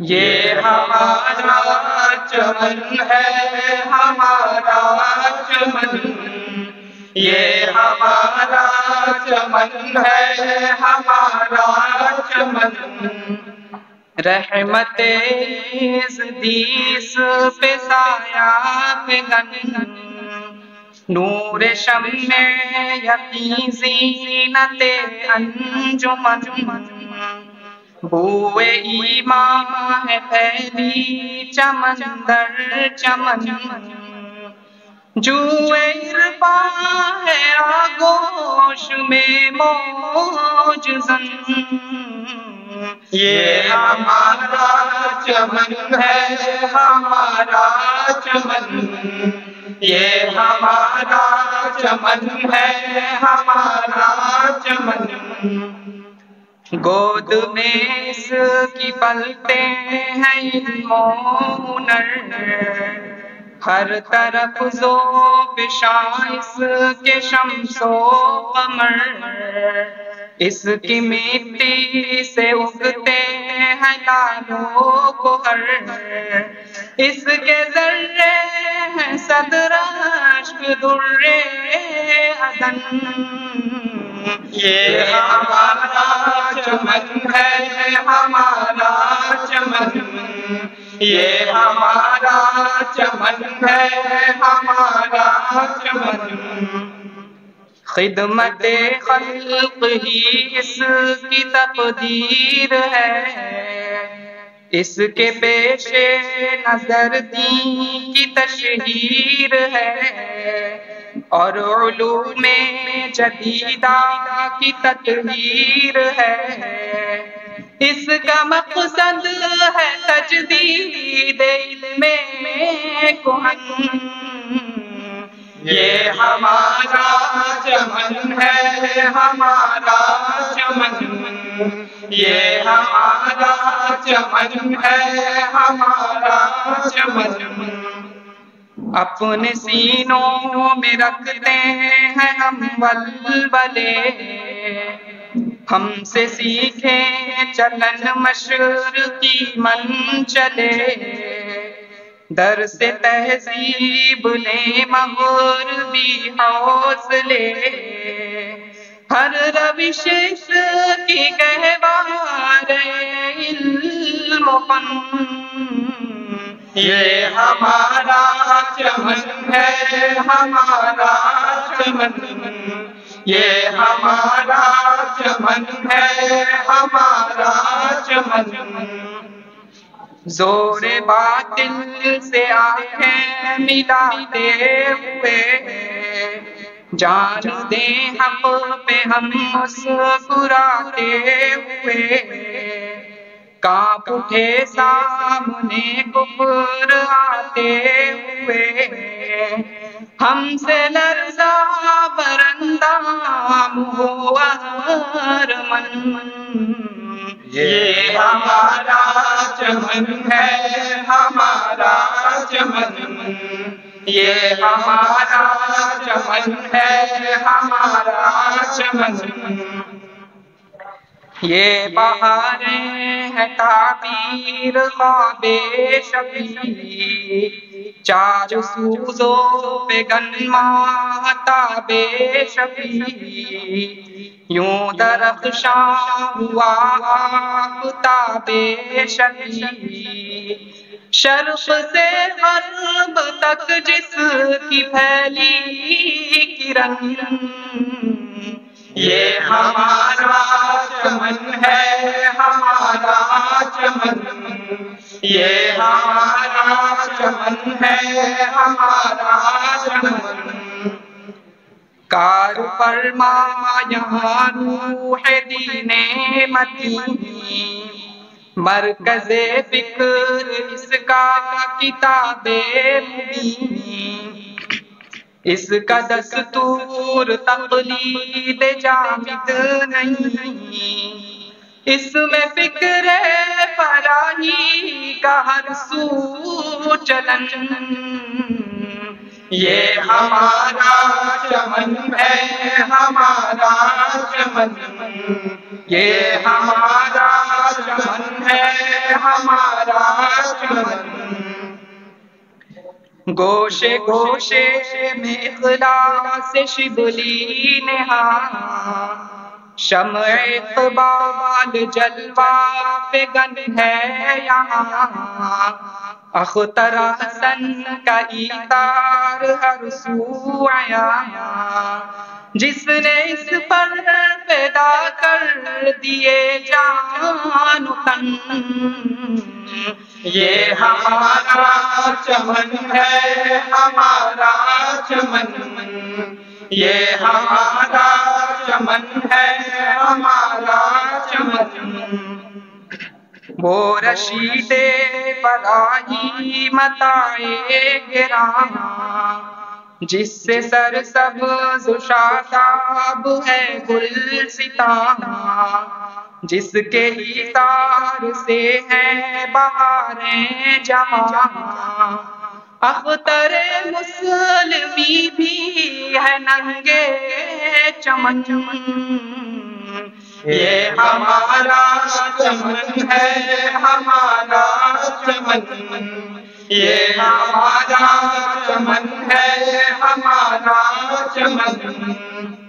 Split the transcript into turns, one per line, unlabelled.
ये हमारा चमन है, हमारा चमन। ये हमारा चमन है, हमारा चमन। रहमत दीस पे साया पे गन। नूर शम्मे यकी जीनते अंजुमन। बुए ईमा है फैली चमंदर चमन। जुए इरफा है आगोश में मौज ये हमारा चमन है, हमारा चमन। ये हमारा चमन है, हमारा चमन। गोद में इसकी पलते हैं हर तरफ़ जो पिशाइस के शमसो कमर। इसकी मिट्टी से उगते हैं लालो को हर। इसके जर्रे हैं सदराश्क दुर्रे अदन। ये हमारा चमन है हमारा चमन। ये हमारा चमन है हमारा चमन। खिदमत खल्क ही इसकी तकदीर है। इसके पेशे नज़र दी की तशहीर है। और में जदीदा की तकदीर है। इसका मकसद है तजदीद में कुहन। ये हमारा चमन है, हमारा चमन। ये हमारा चमन है, हमारा चमन। अपने सीनों में रखते हैं हम बलबले। हमसे सीखे चलन मशर की मन चले दर से तहजीब ले महोर भी हौसले। हर रविश की गहवार इल्म ये हमारा चमन है हमारा चमन ये हमारा चमन है हमारा चमन जोरे बातिल से आँखें मिलाते हुए जान दे हम पे हम मुस्कुराते हुए काँप उठे सामने कुफर आते हुए। हमसे लर्जा बरंदा हुआ मन ये हमारा चमन है हमारा चमन। ये हमारा चमन है हमारा चमन। ये बहारे है ताबीर शफी चार सूजो पे गन्मा ताबे शफी यूँ दरख्शा हुआ ताबे शफी शर्फ से गर्ब तक जिसकी फैली किरण। ये हमारा चमन है हमारा चमन। ये हमारा चमन है हमारा चमन। कार फरमा यहाँ रूह दीने मती। मरकजे फ़िक्र इसका किताबे मुबीनी इसका दस्तूर तकलीद जामिद नहीं। इसमें फ़िक्र फराही का हर सू चलन ये हमारा चमन है, हमारा चमन। ये हमारा चमन है, हमारा चमन। गोशे गोशे में से शिबली ने शम इकबाल जलवा पे गन है यहाँ। अख्तरा सन का इतार हर सू आया। जिसने इस पर पैदा कर दिए जान तन ये हमारा चमन है, हमारा चमन। ये हमारा चमन है, हमारा चमन। वो रशीदे बराही मताए गिरा जिससे सर सब शादाब है गुल सिता जिसके ही तार से है बहारें जमा अख्तर मुसलमी भी है नंगे चमन। ये हमारा चमन है, हमारा चमन। ये हमारा चमन है, हमारा चमन।